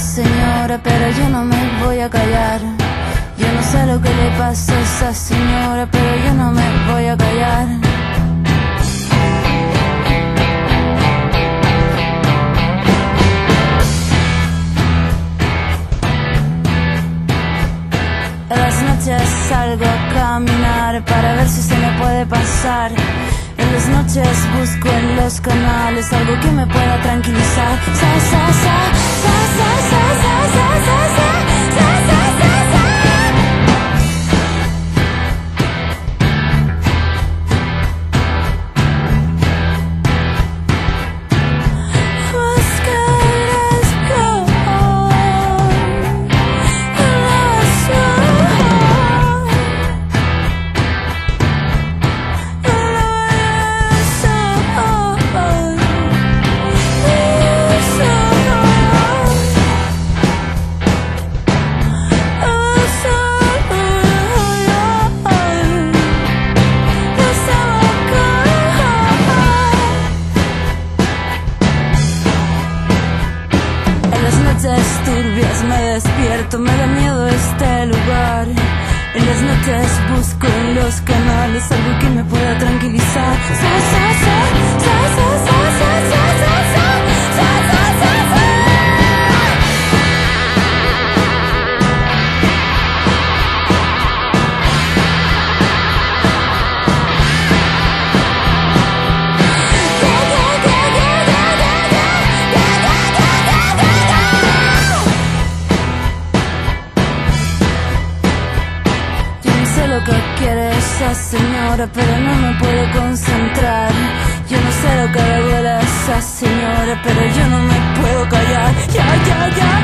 señora, pero yo no me voy a callar. Yo no sé lo que le pasa a esa señora, pero yo no me voy a callar. En las noches salgo a caminar para ver si se me puede pasar. En las noches busco en los canales algo que me pueda tranquilizar. Sa, sa, sa, turbias me despierto, me da miedo este lugar. En las noches busco en los canales algo que me pueda tranquilizar. Sa, sa, sa, lo que quiere esa señora, pero no me puedo concentrar. Yo no sé lo que debiera esa señora, pero yo no me puedo callar. Ya, ya, ya.